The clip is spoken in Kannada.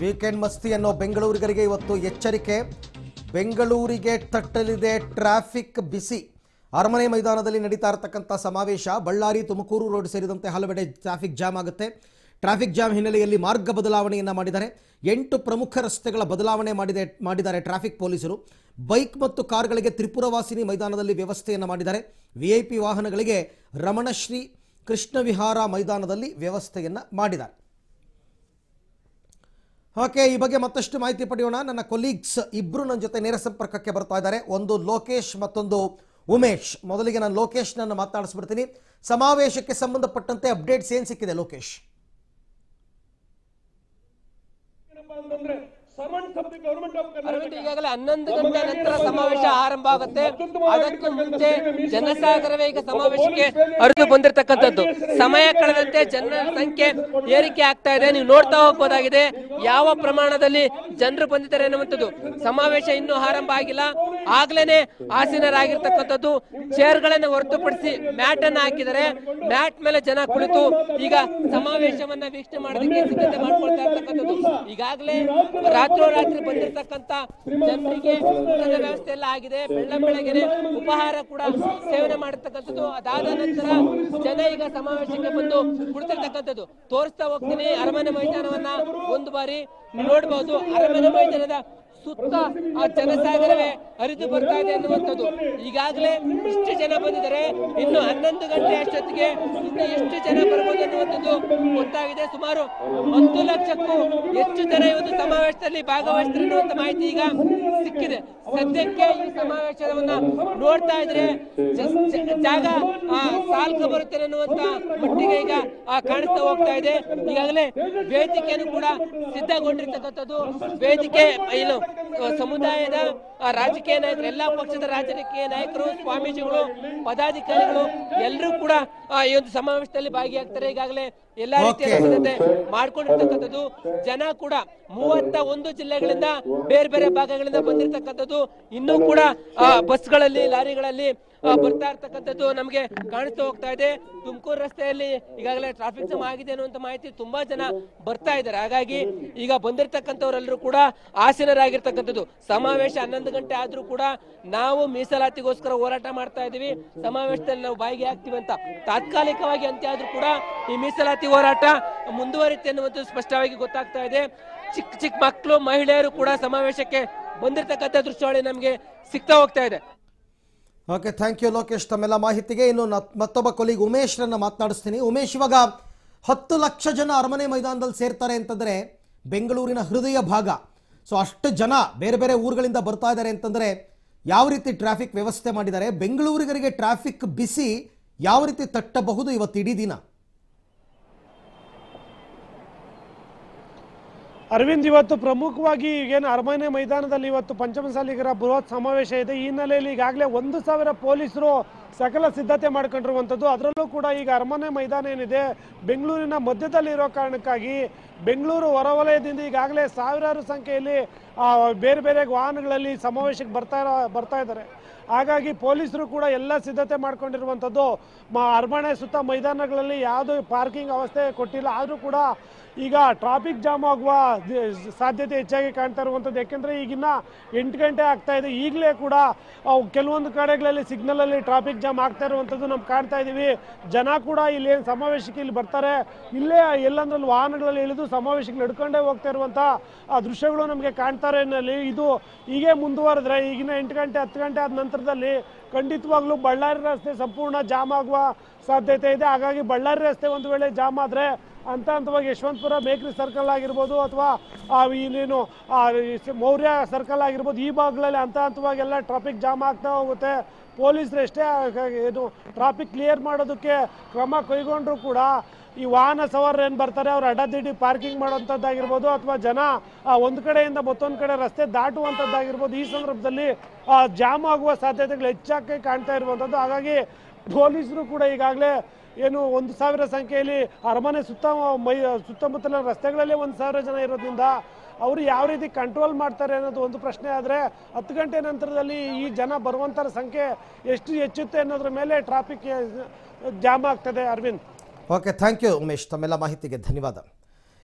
ವೀಕೆಂಡ್ ಮಸ್ತಿ ಅನ್ನೋ ಬೆಂಗಳೂರಿಗರಿಗೆ ಇವತ್ತು ಎಚ್ಚರಿಕೆ. ಬೆಂಗಳೂರಿಗೆ ತಟ್ಟಲಿದೆ ಟ್ರಾಫಿಕ್ ಬಿಸಿ. ಅರಮನೆ ಮೈದಾನದಲ್ಲಿ ನಡೀತಾ ಇರತಕ್ಕಂಥ ಸಮಾವೇಶ. ಬಳ್ಳಾರಿ, ತುಮಕೂರು ರೋಡ್ ಸೇರಿದಂತೆ ಹಲವೆಡೆ ಟ್ರಾಫಿಕ್ ಜಾಮ್ ಆಗುತ್ತೆ. ಟ್ರಾಫಿಕ್ ಜಾಮ್ ಹಿನ್ನೆಲೆಯಲ್ಲಿ ಮಾರ್ಗ ಬದಲಾವಣೆಯನ್ನು ಮಾಡಿದ್ದಾರೆ. ಎಂಟು ಪ್ರಮುಖ ರಸ್ತೆಗಳ ಬದಲಾವಣೆ ಮಾಡಿದೆ, ಮಾಡಿದ್ದಾರೆ ಟ್ರಾಫಿಕ್ ಪೊಲೀಸರು. ಬೈಕ್ ಮತ್ತು ಕಾರ್ಗಳಿಗೆ ತ್ರಿಪುರವಾಸಿನಿ ಮೈದಾನದಲ್ಲಿ ವ್ಯವಸ್ಥೆಯನ್ನು ಮಾಡಿದ್ದಾರೆ. ವಿಐಪಿ ವಾಹನಗಳಿಗೆ ರಮಣಶ್ರೀ ಕೃಷ್ಣ ವಿಹಾರ ಮೈದಾನದಲ್ಲಿ ವ್ಯವಸ್ಥೆಯನ್ನು ಮಾಡಿದ್ದಾರೆ. ಓಕೆ, ಈ ಬಗ್ಗೆ ಮತ್ತಷ್ಟು ಮಾಹಿತಿ ಪಡೆಯೋಣ. ನನ್ನ ಕೊಲೀಗ್ಸ್ ಇಬ್ರು ನನ್ನ ಜೊತೆ ನೇರ ಸಂಪರ್ಕಕ್ಕೆ ಬರ್ತಾ ಇದ್ದಾರೆ. ಒಂದು ಲೋಕೇಶ್, ಮತ್ತೊಂದು ಉಮೇಶ್. ಮೊದಲಿಗೆ ನಾನು ಲೋಕೇಶ್ ನನ್ನ ಮಾತನಾಡಿಸ್ಬಿಡ್ತೀನಿ ಸಮಾವೇಶಕ್ಕೆ ಸಂಬಂಧಪಟ್ಟಂತೆ ಅಪ್ಡೇಟ್ಸ್ ಏನ್ ಸಿಕ್ಕಿದೆ ಲೋಕೇಶ್? ಅರವಿಂದ್ ಈಗಾಗಲೇ ಹನ್ನೊಂದು ಗಂಟೆ ನಂತರ ಸಮಾವೇಶ ಆರಂಭ ಆಗುತ್ತೆ. ಅದಕ್ಕೂ ಮುಂಚೆ ಜನಸಾಗರವೇ ಈಗ ಸಮಾವೇಶಕ್ಕೆ ಅರಿದು ಬಂದಿರತಕ್ಕಂಥದ್ದು. ಸಮಯ ಕಳೆದಂತೆ ಜನರ ಸಂಖ್ಯೆ ಏರಿಕೆ ಆಗ್ತಾ ಇದೆ. ನೀವು ನೋಡ್ತಾ ಹೋಗ್ಬೋದಾಗಿದೆ. ಯಾವ ಪ್ರಮಾಣದಲ್ಲಿ ಜನರು ಬಂದಿದ್ದಾರೆ ಅನ್ನುವಂಥದ್ದು ಸಮಾವೇಶ ಇನ್ನೂ ಆರಂಭ ಆಗಿಲ್ಲ. ಆಗ್ಲೇನೆ ಆಸೀನರಾಗಿರ್ತಕ್ಕಂಥದ್ದು. ಚೇರ್ಗಳನ್ನು ಹೊರತುಪಡಿಸಿ ಮ್ಯಾಟ್ ಅನ್ನ ಹಾಕಿದರೆ ಮ್ಯಾಟ್ ಮೇಲೆ ಜನ ಕುಳಿತು ಈಗ ಸಮಾವೇಶವನ್ನ ವೀಕ್ಷಣೆ ಮಾಡೋದಕ್ಕೆ ಸಿದ್ಧತೆ ಮಾಡ್ಕೊಳ್ತಾ ಇರ್ತಕ್ಕಂಥದ್ದು. ಈಗಾಗಲೇ ರಾತ್ರೋರಾತ್ರಿ ಬಂದಿರತಕ್ಕಂತ ಜನರಿಗೆ ಊಟದ ವ್ಯವಸ್ಥೆ ಎಲ್ಲ ಆಗಿದೆ. ಬೆಳ್ಳ ಬೆಳಗ್ಗೆನೆ ಉಪಹಾರ ಕೂಡ ಸೇವನೆ ಮಾಡಿರ್ತಕ್ಕಂಥದ್ದು ಅದಾದ ನಂತರ ಜನ ಈಗ ಸಮಾವೇಶಕ್ಕೆ ಬಂದು ಕುಳಿತಿರ್ತಕ್ಕಂಥದ್ದು. ತೋರಿಸ್ತಾ ಹೋಗ್ತೀನಿ ಅರಮನೆ ಮೈದಾನವನ್ನ ಒಂದು ಬಾರಿ ನೋಡಬಹುದು ಅರಮನೆ ಮೈದಾನದ ಸುತ್ತ ಆ ಜನಸಾಗರವೇ ಹರಿದು ಬರ್ತಾ ಇದೆ ಅನ್ನುವಂಥದ್ದು. ಈಗಾಗಲೇ ಇಷ್ಟು ಜನ ಬಂದಿದ್ದಾರೆ. ಇನ್ನು ಹನ್ನೊಂದು ಗಂಟೆ ಅಷ್ಟೊತ್ತಿಗೆ ಇನ್ನು ಎಷ್ಟು ಜನ ಬರ್ಬೋದು ಅನ್ನುವಂಥದ್ದು ಗೊತ್ತಾಗಿದೆ. ಸುಮಾರು ಒಂದು ಲಕ್ಷಕ್ಕೂ ಹೆಚ್ಚು ಜನ ಇವತ್ತು ಸಮಾವೇಶದಲ್ಲಿ ಭಾಗವಹಿಸ್ತಾರೆ ಅನ್ನುವಂಥ ಮಾಹಿತಿ ಈಗ ಸಿಕ್ಕಿದೆ. ಸದ್ಯಕ್ಕೆ ಈ ಸಮಾವೇಶವನ್ನ ನೋಡ್ತಾ ಇದ್ರೆ ಜಾಗ ಆ, ಸಾಲ್ಕ ಬರುತ್ತೆ ಅನ್ನುವಂತ ಮಟ್ಟಿಗೆ ಈಗ ಆ, ಕಾಣಿಸ್ತಾ ಹೋಗ್ತಾ ಇದೆ. ಈಗಾಗಲೇ ವೇದಿಕೆಯನ್ನು ಕೂಡ ಸಿದ್ಧಗೊಂಡಿರ್ತಕ್ಕಂಥದ್ದು. ವೇದಿಕೆ ಏನು ಸಮುದಾಯದ ಆ, ರಾಜಕೀಯ ನಾಯಕರು ಎಲ್ಲಾ ಪಕ್ಷದ ರಾಜಕೀಯ ನಾಯಕರು ಸ್ವಾಮೀಜಿಗಳು ಪದಾಧಿಕಾರಿಗಳು ಎಲ್ಲರೂ ಕೂಡ ಈ ಒಂದು ಸಮಾವೇಶದಲ್ಲಿ ಭಾಗಿಯಾಗ್ತಾರೆ. ಈಗಾಗಲೇ ಎಲ್ಲಾ ರೀತಿಯ. ಸಿದ್ಧತೆ ಮಾಡ್ಕೊಂಡಿರ್ತಕ್ಕಂಥದ್ದು. ಜನ ಕೂಡ ಮೂವತ್ತ ಒಂದು ಜಿಲ್ಲೆಗಳಿಂದ ಬೇರೆ ಬೇರೆ ಭಾಗಗಳಿಂದ ಬಂದಿರತಕ್ಕಂಥದ್ದು. ಇನ್ನೂ ಕೂಡ ಬಸ್ಗಳಲ್ಲಿ ಲಾರಿಗಳಲ್ಲಿ ಬರ್ತಾ ಇರ್ತಕ್ಕಂಥದ್ದು ನಮಗೆ ಕಾಣಿಸ್ತಾ ಹೋಗ್ತಾ ಇದೆ. ತುಮಕೂರು ರಸ್ತೆಯಲ್ಲಿ ಈಗಾಗಲೇ ಟ್ರಾಫಿಕ್ ಜಾಮ್ ಆಗಿದೆ ಅನ್ನುವಂತ ಮಾಹಿತಿ ತುಂಬಾ ಜನ ಬರ್ತಾ ಇದ್ದಾರೆ. ಹಾಗಾಗಿ ಈಗ ಬಂದಿರತಕ್ಕಂಥವರೆಲ್ಲರೂ ಕೂಡ ಆಸೀನರಾಗಿರ್ತಕ್ಕಂಥದ್ದು. ಸಮಾವೇಶ ಹನ್ನೊಂದು ಗಂಟೆ ಆದ್ರೂ ಕೂಡ ನಾವು ಮೀಸಲಾತಿಗೋಸ್ಕರ ಹೋರಾಟ ಮಾಡ್ತಾ ಇದೀವಿ ಸಮಾವೇಶದಲ್ಲಿ ನಾವು ಬಾಯಿಗೆ ಹಾಕ್ತೀವಿ ಅಂತ. ತಾತ್ಕಾಲಿಕವಾಗಿ ಅಂತ್ಯ ಆದ್ರೂ ಕೂಡ ಈ ಮೀಸಲಾತಿ ಹೋರಾಟ ಮುಂದುವರಿತೆ ಅನ್ನುವಂಥದ್ದು ಸ್ಪಷ್ಟವಾಗಿ ಗೊತ್ತಾಗ್ತಾ ಇದೆ. ಚಿಕ್ಕ ಚಿಕ್ಕ ಮಕ್ಕಳು, ಮಹಿಳೆಯರು ಕೂಡ ಸಮಾವೇಶಕ್ಕೆ ಬಂದಿರತಕ್ಕಂಥ ದೃಶ್ಯಾವಳಿ ನಮಗೆ ಸಿಗ್ತಾ ಹೋಗ್ತಾ ಇದೆ. ಓಕೆ ಥ್ಯಾಂಕ್ ಯು ಲೋಕೇಶ್ ತಮ್ಮೆಲ್ಲ ಮಾಹಿತಿಗೆ ಇನ್ನು ಮತ್ತೊಬ್ಬ ಕೊಲೀಗ್ ಉಮೇಶ್ರನ್ನ ಮಾತನಾಡಿಸ್ತೀನಿ. ಉಮೇಶ್, ಇವಾಗ ಹತ್ತು ಲಕ್ಷ ಜನ ಅರಮನೆ ಮೈದಾನದಲ್ಲಿ ಸೇರ್ತಾರೆ ಅಂತಂದರೆ ಬೆಂಗಳೂರಿನ ಹೃದಯ ಭಾಗ. ಸೊ ಅಷ್ಟು ಜನ ಬೇರೆ ಬೇರೆ ಊರುಗಳಿಂದ ಬರ್ತಾ ಇದ್ದಾರೆ ಅಂತಂದರೆ ಯಾವ ರೀತಿ ಟ್ರಾಫಿಕ್ ವ್ಯವಸ್ಥೆ ಮಾಡಿದ್ದಾರೆ? ಬೆಂಗಳೂರಿಗರಿಗೆ ಟ್ರಾಫಿಕ್ ಬಿಸಿ ಯಾವ ರೀತಿ ತಟ್ಟಬಹುದು ಇವತ್ತು ಇಡೀ ದಿನ? ಅರವಿಂದ್, ಇವತ್ತು ಪ್ರಮುಖವಾಗಿ ಏನು ಅರಮನೆ ಮೈದಾನದಲ್ಲಿ ಇವತ್ತು ಪಂಚಮಸಾಲಿಗರ ಬೃಹತ್ ಸಮಾವೇಶ ಇದೆ. ಈ ಹಿನ್ನೆಲೆಯಲ್ಲಿ ಈಗಾಗಲೇ ಒಂದು ಸಾವಿರ ಪೊಲೀಸರು ಸಕಲ ಸಿದ್ಧತೆ ಮಾಡ್ಕೊಂಡಿರುವಂಥದ್ದು. ಅದರಲ್ಲೂ ಕೂಡ ಈಗ ಅರಮನೆ ಮೈದಾನ ಏನಿದೆ, ಬೆಂಗಳೂರಿನ ಮಧ್ಯದಲ್ಲಿರೋ ಕಾರಣಕ್ಕಾಗಿ ಬೆಂಗಳೂರು ಹೊರವಲಯದಿಂದ ಈಗಾಗಲೇ ಸಾವಿರಾರು ಸಂಖ್ಯೆಯಲ್ಲಿ ಬೇರೆ ಬೇರೆ ವಾಹನಗಳಲ್ಲಿ ಸಮಾವೇಶಕ್ಕೆ ಬರ್ತಾ ಇರೋ- ಬರ್ತಾ ಇದ್ದಾರೆ. ಹಾಗಾಗಿ ಪೊಲೀಸರು ಕೂಡ ಎಲ್ಲ ಸಿದ್ಧತೆ ಮಾಡ್ಕೊಂಡಿರುವಂಥದ್ದು. ಮ, ಅರಮನೆ ಸುತ್ತ ಮೈದಾನಗಳಲ್ಲಿ ಯಾವುದೇ ಪಾರ್ಕಿಂಗ್ ವ್ಯವಸ್ಥೆ ಕೊಟ್ಟಿಲ್ಲ. ಆದರೂ ಕೂಡ ಈಗ ಟ್ರಾಫಿಕ್ ಜಾಮ್ ಆಗುವ ಸಾಧ್ಯತೆ ಹೆಚ್ಚಾಗಿ ಕಾಣ್ತಾ ಇರುವಂಥದ್ದು. ಯಾಕೆಂದರೆ ಈಗಿನ್ನ ಎಂಟು ಗಂಟೆ ಆಗ್ತಾ ಇದೆ. ಈಗಲೇ ಕೂಡ ಕೆಲವೊಂದು ಕಡೆಗಳಲ್ಲಿ ಸಿಗ್ನಲಲ್ಲಿ ಟ್ರಾಫಿಕ್ ಜಾಮ್ ಆಗ್ತಾ ಇರುವಂಥದ್ದು ನಮ್ಗೆ ಕಾಣ್ತಾ ಇದ್ದೀವಿ. ಜನ ಕೂಡ ಇಲ್ಲಿ ಏನು ಸಮಾವೇಶಕ್ಕೆ ಇಲ್ಲಿ ಬರ್ತಾರೆ. ಇಲ್ಲೇ ಎಲ್ಲಂದ್ರಲ್ಲಿ ವಾಹನಗಳಲ್ಲಿ ಇಳಿದು ಸಮಾವೇಶಕ್ಕೆ ನಡ್ಕೊಂಡೇ ಹೋಗ್ತಾ ಇರುವಂಥ ದೃಶ್ಯಗಳು ನಮಗೆ ಕಾಣ್ತಾರೆ ಇನ್ನಲ್ಲಿ ಇದು ಹೀಗೆ ಮುಂದುವರೆದ್ರೆ ಈಗಿನ ಎಂಟು ಗಂಟೆ ಹತ್ತು ಗಂಟೆ ಆದ ನಂತರದಲ್ಲಿ ಖಂಡಿತವಾಗ್ಲೂ ಬಳ್ಳಾರಿ ರಸ್ತೆ ಸಂಪೂರ್ಣ ಜಾಮ್ ಆಗುವ ಸಾಧ್ಯತೆ ಇದೆ. ಹಾಗಾಗಿ ಬಳ್ಳಾರಿ ರಸ್ತೆ ಒಂದು ವೇಳೆ ಜಾಮ್ ಆದರೆ ಹಂತ ಹಂತವಾಗಿ ಯಶವಂತಪುರ ಬೇಕ್ರಿ ಸರ್ಕಲ್ ಆಗಿರ್ಬೋದು ಅಥವಾ ಇನ್ನೇನು ಮೌರ್ಯ ಸರ್ಕಲ್ ಆಗಿರ್ಬೋದು, ಈ ಭಾಗಗಳಲ್ಲಿ ಹಂತ ಹಂತವಾಗಿ ಎಲ್ಲ ಟ್ರಾಫಿಕ್ ಜಾಮ್ ಆಗ್ತಾ ಹೋಗುತ್ತೆ. ಪೊಲೀಸರಷ್ಟೇ ಏನು ಟ್ರಾಫಿಕ್ ಕ್ಲಿಯರ್ ಮಾಡೋದಕ್ಕೆ ಕ್ರಮ ಕೈಗೊಂಡ್ರು ಕೂಡ ಈ ವಾಹನ ಸವಾರರು ಏನು ಬರ್ತಾರೆ, ಅವ್ರು ಅಡ್ಡದಿಡ್ಡಿ ಪಾರ್ಕಿಂಗ್ ಮಾಡುವಂಥದ್ದಾಗಿರ್ಬೋದು ಅಥವಾ ಜನ ಒಂದು ಕಡೆಯಿಂದ ಮತ್ತೊಂದು ಕಡೆ ರಸ್ತೆ ದಾಟುವಂಥದ್ದಾಗಿರ್ಬೋದು, ಈ ಸಂದರ್ಭದಲ್ಲಿ ಜಾಮ್ ಆಗುವ ಸಾಧ್ಯತೆಗಳು ಹೆಚ್ಚಾಗಿ ಕಾಣ್ತಾ ಇರುವಂಥದ್ದು. ಹಾಗಾಗಿ ಪೊಲೀಸರು ಕೂಡ ಈಗಾಗಲೇ ಏನು ಒಂದು ಸಾವಿರ ಸಂಖ್ಯೆಯಲ್ಲಿ ಅರಮನೆ ಸುತ್ತ, ಮೈ, ಸುತ್ತಮುತ್ತಲಿನ ರಸ್ತೆಗಳಲ್ಲೇ ಒಂದು ಸಾವಿರ ಜನ ಇರೋದ್ರಿಂದ ಅವರು ಯಾವ ರೀತಿ ಕಂಟ್ರೋಲ್ ಮಾಡ್ತಾರೆ ಅನ್ನೋದು ಒಂದು ಪ್ರಶ್ನೆ ಆದರೆ ಹತ್ತು ಗಂಟೆ ನಂತರದಲ್ಲಿ ಈ ಜನ ಬರುವಂಥರ ಸಂಖ್ಯೆ ಎಷ್ಟು ಹೆಚ್ಚುತ್ತೆ ಅನ್ನೋದ್ರ ಮೇಲೆ ಟ್ರಾಫಿಕ್ ಜಾಮ್ ಆಗ್ತದೆ Arvind. Okay thank you Umesh. ತಮ್ಮೆಲ್ಲ ಮಾಹಿತಿಗೆ ಧನ್ಯವಾದ.